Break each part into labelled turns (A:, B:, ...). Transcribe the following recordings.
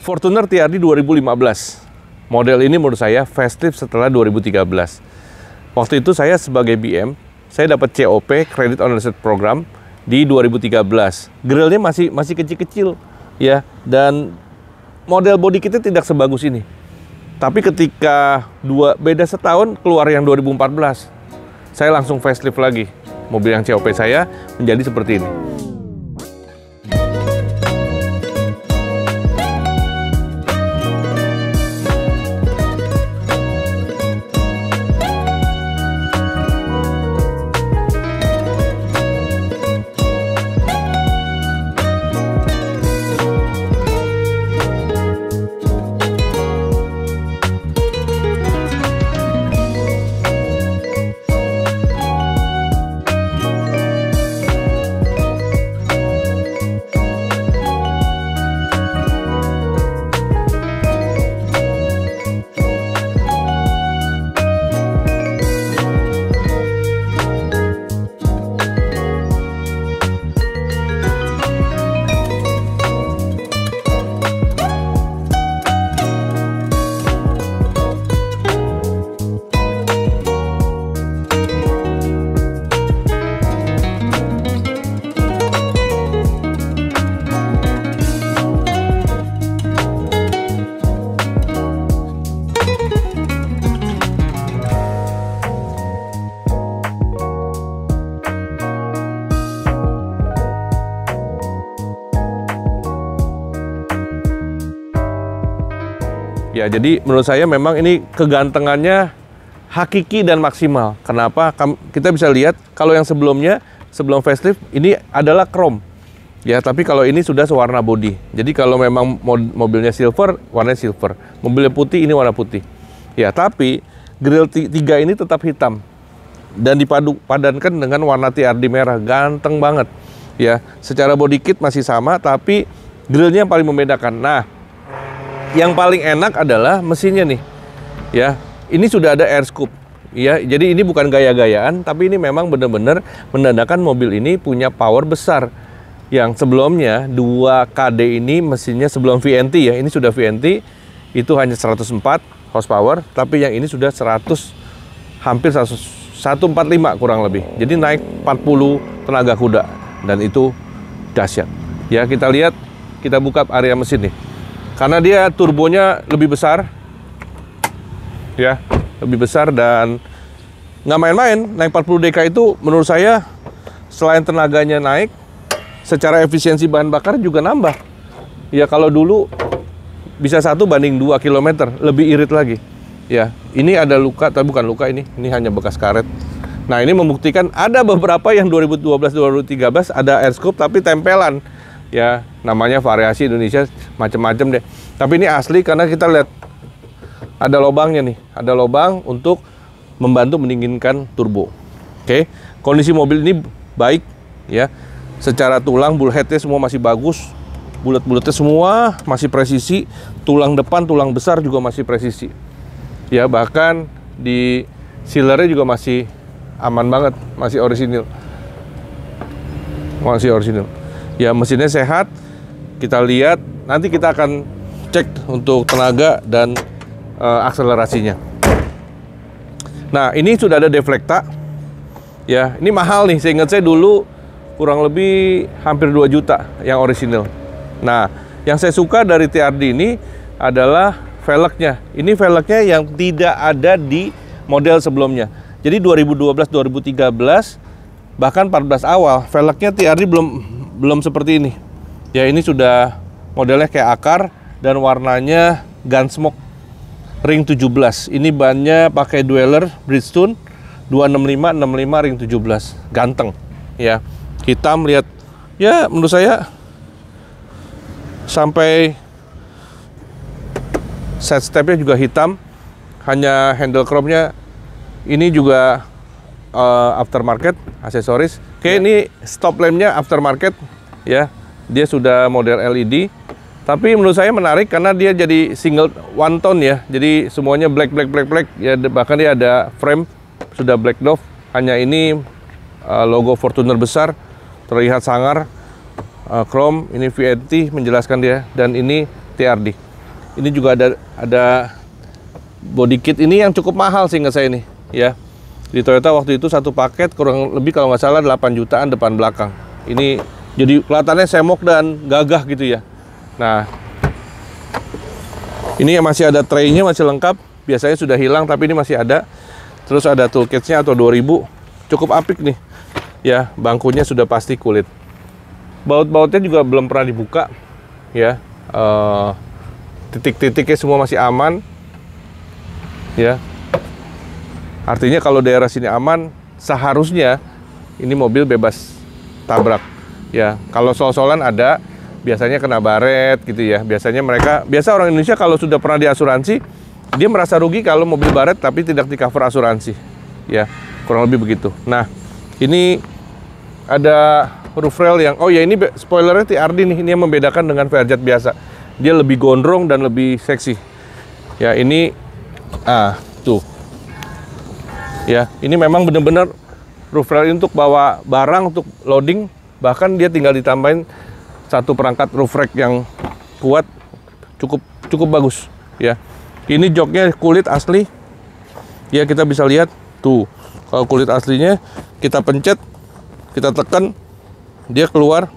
A: Fortuner TRD 2015. Model ini menurut saya facelift setelah 2013. Waktu itu saya sebagai BM, saya dapat COP Credit Ownership Program di 2013. Grillnya masih masih kecil-kecil ya dan model body kitnya tidak sebagus ini. Tapi ketika dua beda setahun keluar yang 2014, saya langsung facelift lagi. Mobil yang COP saya menjadi seperti ini. Jadi menurut saya memang ini kegantengannya hakiki dan maksimal. Kenapa? Kita bisa lihat kalau yang sebelumnya sebelum facelift ini adalah chrome. Ya, tapi kalau ini sudah sewarna body. Jadi kalau memang mobilnya silver, warnanya silver. Mobilnya putih, ini warna putih. Ya, tapi grill tiga ini tetap hitam dan dipadu padankan dengan warna TRD merah. Ganteng banget. Ya, secara body kit masih sama, tapi grillnya yang paling membedakan. Nah, yang paling enak adalah mesinnya nih. Ya, ini sudah ada air scoop. Ya, jadi ini bukan gaya-gayaan, tapi ini memang benar-benar menandakan mobil ini punya power besar. Yang sebelumnya 2KD ini mesinnya sebelum VNT ya, ini sudah VNT itu hanya 104 horsepower, tapi yang ini sudah 100 hampir 145 kurang lebih. Jadi naik 40 tenaga kuda dan itu dahsyat. Ya, kita lihat kita buka area mesin nih. Karena dia turbonya lebih besar, ya, lebih besar dan nggak main-main. Naik 40 dk itu menurut saya selain tenaganya naik, secara efisiensi bahan bakar juga nambah. Ya kalau dulu bisa satu banding 2 km, lebih irit lagi. Ya, ini ada luka, tapi bukan luka ini, ini hanya bekas karet. Nah ini membuktikan ada beberapa yang 2012-2013 ada air scoop tapi tempelan ya namanya variasi Indonesia macam-macam deh. Tapi ini asli karena kita lihat ada lubangnya nih, ada lubang untuk membantu mendinginkan turbo. Oke, kondisi mobil ini baik ya. Secara tulang bullheadnya semua masih bagus, bulat-bulatnya semua masih presisi, tulang depan, tulang besar juga masih presisi. Ya bahkan di sealernya juga masih aman banget, masih orisinil. Masih orisinil ya mesinnya sehat. Kita lihat. Nanti kita akan cek untuk tenaga dan uh, akselerasinya. Nah ini sudah ada deflekta. Ya ini mahal nih. Saya ingat saya dulu kurang lebih hampir 2 juta yang orisinil. Nah yang saya suka dari TRD ini adalah velgnya. Ini velgnya yang tidak ada di model sebelumnya. Jadi 2012 2013 bahkan 14 awal velgnya TRD belum belum seperti ini. Ya ini sudah modelnya kayak akar dan warnanya Gunsmoke ring 17. Ini bannya pakai Dweller Bridgestone 265 65 ring 17. Ganteng ya. Hitam lihat ya menurut saya sampai set stepnya juga hitam hanya handle chrome-nya ini juga uh, aftermarket aksesoris. Oke, ya. ini stop lampnya aftermarket ya. Dia sudah model LED. Tapi menurut saya menarik karena dia jadi single one tone ya. Jadi semuanya black black black black ya bahkan dia ada frame sudah black dove. Hanya ini uh, logo Fortuner besar terlihat sangar uh, chrome ini VNT menjelaskan dia dan ini TRD. Ini juga ada ada body kit ini yang cukup mahal sih saya ini, ya. Di Toyota waktu itu satu paket kurang lebih kalau nggak salah 8 jutaan depan belakang. Ini jadi kelihatannya semok dan gagah gitu ya. Nah, ini masih ada tray-nya masih lengkap. Biasanya sudah hilang tapi ini masih ada. Terus ada toolkit-nya atau 2000. Cukup apik nih. Ya, bangkunya sudah pasti kulit. Baut-bautnya juga belum pernah dibuka. Ya, uh, titik-titiknya semua masih aman. Ya. Artinya kalau daerah sini aman, seharusnya ini mobil bebas tabrak. Ya, kalau sol-solan ada, biasanya kena baret gitu ya. Biasanya mereka, biasa orang Indonesia kalau sudah pernah diasuransi, dia merasa rugi kalau mobil baret tapi tidak di cover asuransi. Ya, kurang lebih begitu. Nah, ini ada roof rail yang oh ya ini spoilernya TRD nih, ini yang membedakan dengan Fairjet biasa. Dia lebih gondrong dan lebih seksi. Ya, ini ah tuh. Ya, ini memang benar-benar roof rail untuk bawa barang untuk loading, bahkan dia tinggal ditambahin satu perangkat roof rack yang kuat cukup cukup bagus ya. Ini joknya kulit asli. Ya kita bisa lihat tuh. Kalau kulit aslinya kita pencet, kita tekan, dia keluar.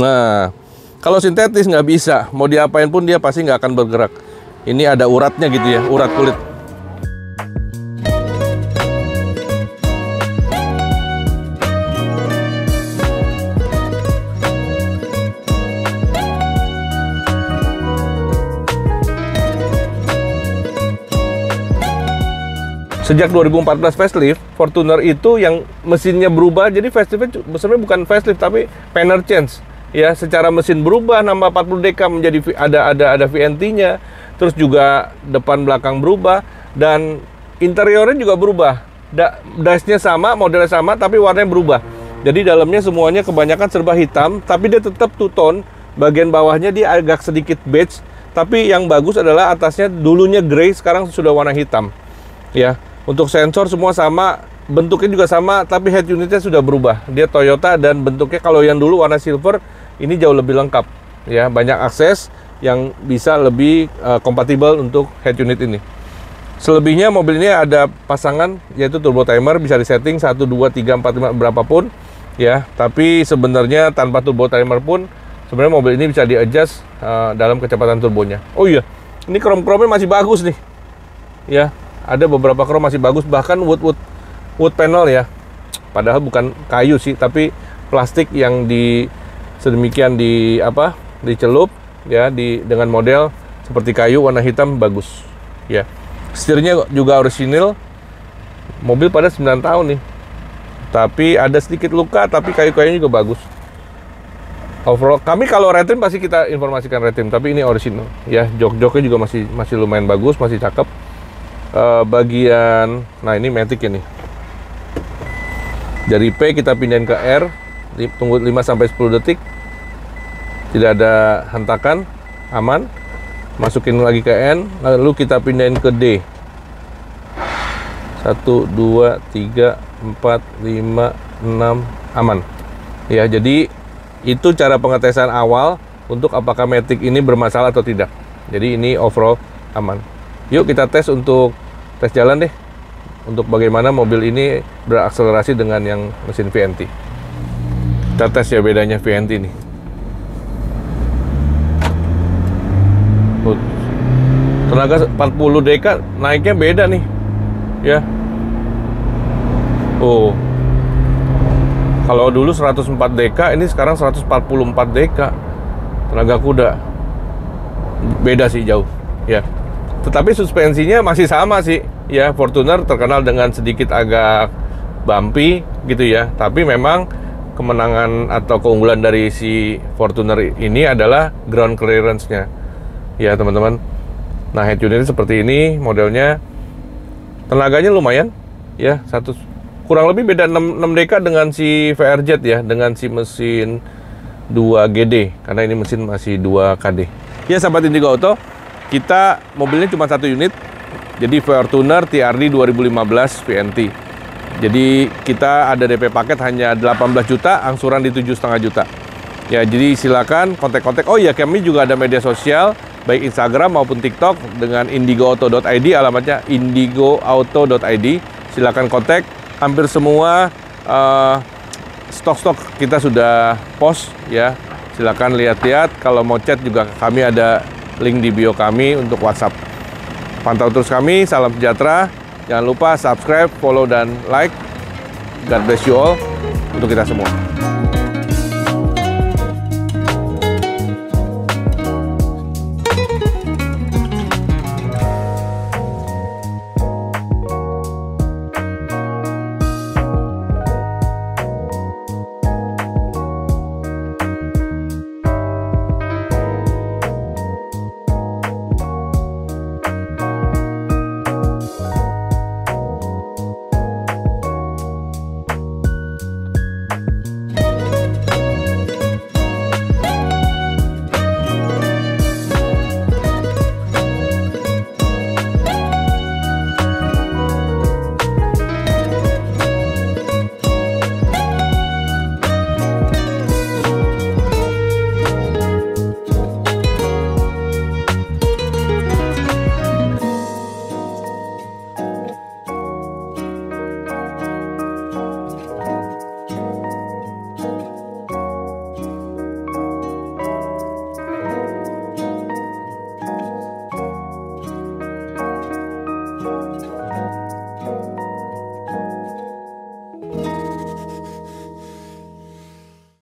A: Nah, kalau sintetis nggak bisa. Mau diapain pun dia pasti nggak akan bergerak. Ini ada uratnya gitu ya, urat kulit. Sejak 2014 facelift, Fortuner itu yang mesinnya berubah, jadi facelift sebenarnya bukan facelift tapi panel change. Ya, secara mesin berubah nambah 40 dk menjadi ada ada ada VNT-nya, terus juga depan belakang berubah dan interiornya juga berubah. Da, dashnya sama, modelnya sama tapi warnanya berubah. Jadi dalamnya semuanya kebanyakan serba hitam, tapi dia tetap two tone. Bagian bawahnya dia agak sedikit beige, tapi yang bagus adalah atasnya dulunya grey, sekarang sudah warna hitam. Ya, untuk sensor semua sama, bentuknya juga sama, tapi head unitnya sudah berubah. Dia Toyota dan bentuknya kalau yang dulu warna silver, ini jauh lebih lengkap. Ya, banyak akses yang bisa lebih uh, kompatibel untuk head unit ini. Selebihnya mobil ini ada pasangan yaitu turbo timer bisa disetting 1 2 3 4 5 berapapun ya, tapi sebenarnya tanpa turbo timer pun sebenarnya mobil ini bisa di-adjust uh, dalam kecepatan turbonya. Oh iya, ini krom-kromnya masih bagus nih. Ya, ada beberapa krom masih bagus bahkan wood wood wood panel ya. Padahal bukan kayu sih tapi plastik yang di sedemikian di apa dicelup ya di dengan model seperti kayu warna hitam bagus. Ya setirnya juga orisinil. Mobil pada 9 tahun nih. Tapi ada sedikit luka tapi kayu-kayunya juga bagus. Overall kami kalau retim pasti kita informasikan retim tapi ini orisinil. Ya jok-joknya juga masih masih lumayan bagus masih cakep uh, bagian nah ini matic ini. Dari P kita pindahin ke R tunggu 5 sampai 10 detik. Tidak ada hentakan aman. Masukin lagi ke N lalu kita pindahin ke D. 1 2 3 4 5 6 aman. Ya jadi itu cara pengetesan awal untuk apakah Matic ini bermasalah atau tidak. Jadi ini overall aman Yuk kita tes untuk tes jalan deh untuk bagaimana mobil ini berakselerasi dengan yang mesin VNT. Kita tes ya bedanya VNT ini. Tenaga 40 dk naiknya beda nih. Ya. Oh. Kalau dulu 104 dk, ini sekarang 144 dk. Tenaga kuda. Beda sih jauh. Ya. Tetapi suspensinya masih sama sih. Ya, Fortuner terkenal dengan sedikit agak bumpy gitu ya. Tapi memang kemenangan atau keunggulan dari si Fortuner ini adalah ground clearance-nya. Ya, teman-teman. Nah, head unit seperti ini modelnya. Tenaganya lumayan ya, satu kurang lebih beda 6, 6 dk dengan si VRZ ya, dengan si mesin 2 GD karena ini mesin masih 2 KD. Ya, sahabat Indigo Auto, kita mobilnya cuma satu unit, jadi Fortuner TRD 2015 VNT. Jadi kita ada DP paket hanya 18 juta, angsuran di 7,5 juta. Ya, jadi silakan kontak-kontak. Oh iya, kami juga ada media sosial baik Instagram maupun TikTok dengan indigoauto.id alamatnya indigoauto.id silakan kontak hampir semua uh, stok-stok kita sudah post ya silakan lihat-lihat kalau mau chat juga kami ada link di bio kami untuk WhatsApp. Pantau terus kami salam sejahtera. Jangan lupa subscribe follow dan like. God bless you all untuk kita semua